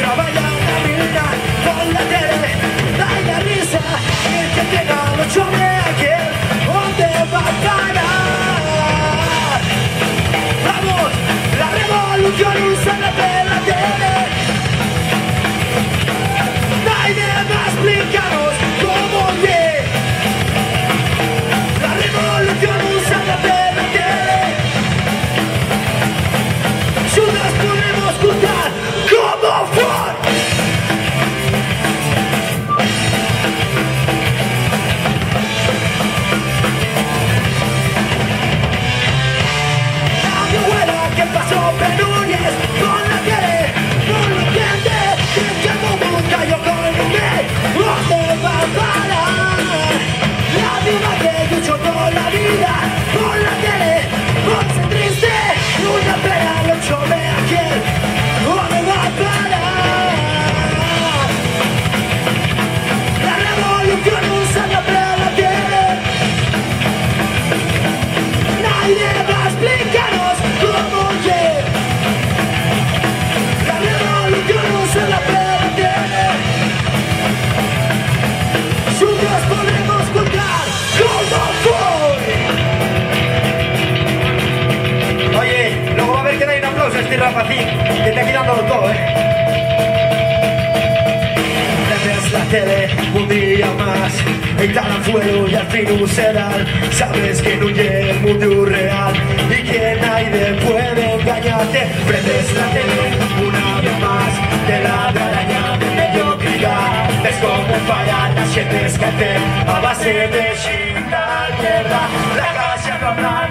trabalhar. te está quitándolo todo, ¿eh? Prendes la tele un día más, instalan fuego y al fin serán. Sabes que no llega el mundo real y que nadie puede engañarte. Prendes la tele una vez más, te la araña de mediocridad. Es como parar las siete escate a base de chingada mierda. La casa no habla